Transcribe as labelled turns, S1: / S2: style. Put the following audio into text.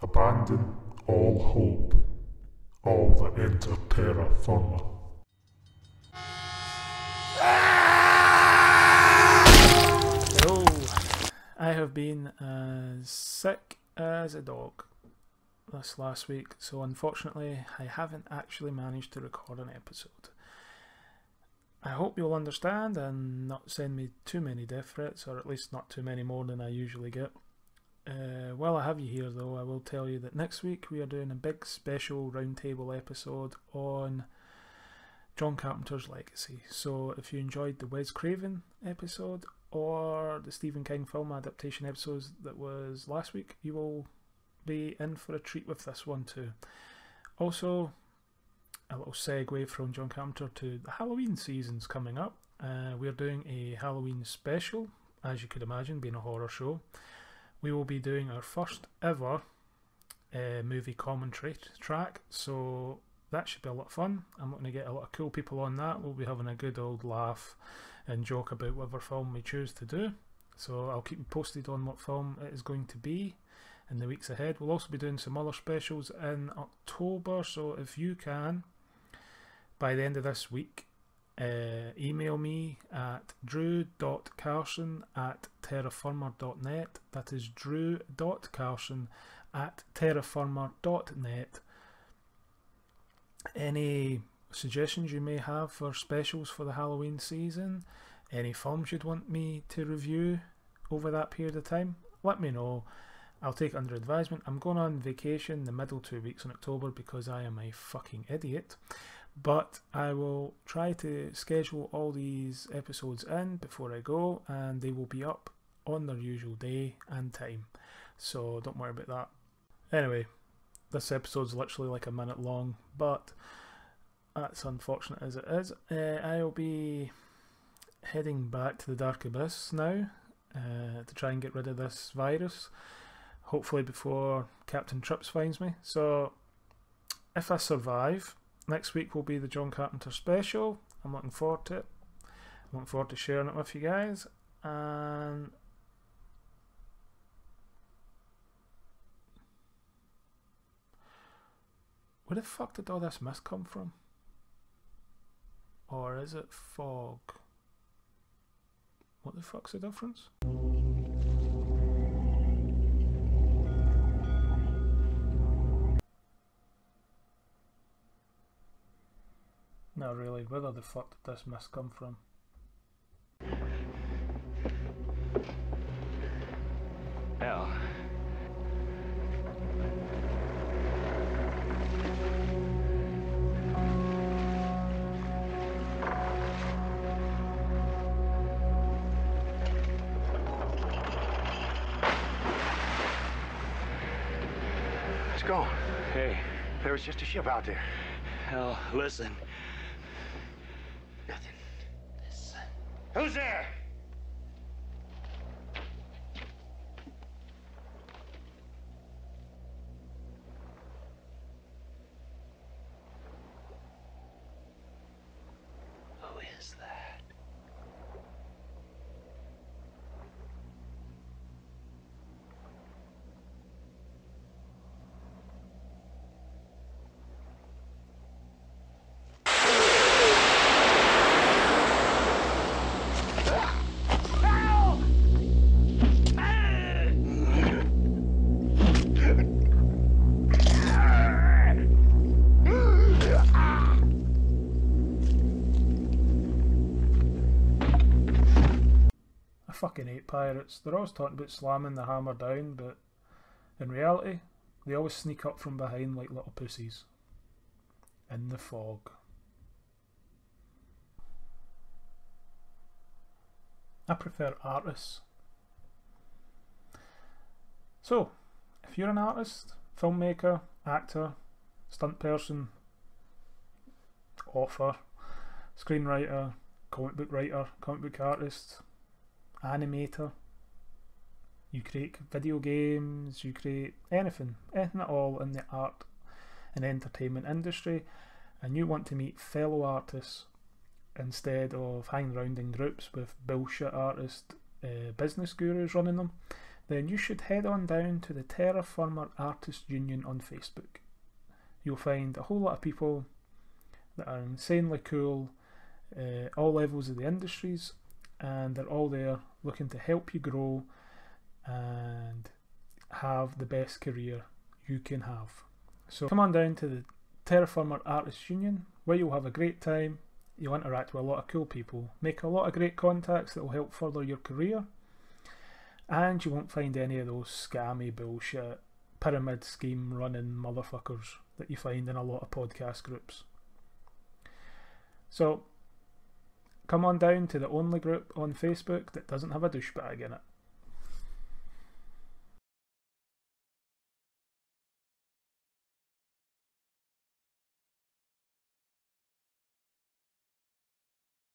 S1: Abandon all hope, all that enter Terror Firma.
S2: Hello. I have been as sick as a dog this last week, so unfortunately, I haven't actually managed to record an episode. I hope you'll understand and not send me too many death threats, or at least not too many more than I usually get. Uh, while I have you here, though, I will tell you that next week we are doing a big special roundtable episode on John Carpenter's legacy. So if you enjoyed the Wes Craven episode or the Stephen King film adaptation episodes that was last week, you will be in for a treat with this one too. Also, a little segue from John Carpenter to the Halloween season's coming up. Uh, we're doing a Halloween special, as you could imagine, being a horror show. We will be doing our first ever uh, movie commentary track, so that should be a lot of fun. I'm going to get a lot of cool people on that. We'll be having a good old laugh and joke about whatever film we choose to do. So I'll keep you posted on what film it is going to be in the weeks ahead. We'll also be doing some other specials in October, so if you can, by the end of this week, uh, email me at drew.carson at terrorfirma.net. That is drew.carson at terrorfirma.net any suggestions you may have for specials for the Halloween season, any films you'd want me to review over that period of time, let me know. I'll take under advisement. I'm going on vacation the middle two weeks in October because I am a fucking idiot. But I will try to schedule all these episodes in before I go, and they will be up on their usual day and time. So don't worry about that. Anyway, this episode's literally like a minute long, but that's unfortunate as it is. Uh, I'll be heading back to the Dark Abyss now uh, to try and get rid of this virus, hopefully before Captain Trips finds me. So, if I survive, next week will be the John Carpenter special. I'm looking forward to it. I'm looking forward to sharing it with you guys. And Where the fuck did all this mist come from? Or is it fog? What the fuck's the difference? No, really, where the fuck did this mist come from?
S3: Hell.
S4: Let's go.
S3: Hey,
S4: There was just a ship out there.
S3: hell, listen.
S4: Nothing. Listen. Who's there?
S2: Fucking hate pirates. They're always talking about slamming the hammer down, but in reality, they always sneak up from behind like little pussies. In the fog. I prefer artists. So, if you're an artist, filmmaker, actor, stunt person, author, screenwriter, comic book writer, comic book artist, animator. You create video games, you create anything, anything at all in the art and entertainment industry, and you want to meet fellow artists instead of hanging around in groups with bullshit artist uh, business gurus running them, then you should head on down to the Terror Firma Artists Union on Facebook. You'll find a whole lot of people that are insanely cool, uh, all levels of the industries, and they're all there looking to help you grow and have the best career you can have. So come on down to the Terror Firma Artists Union where you'll have a great time, you'll interact with a lot of cool people, make a lot of great contacts that will help further your career, and you won't find any of those scammy bullshit pyramid scheme running motherfuckers that you find in a lot of podcast groups. So come on down to the only group on Facebook that doesn't have a douchebag in it.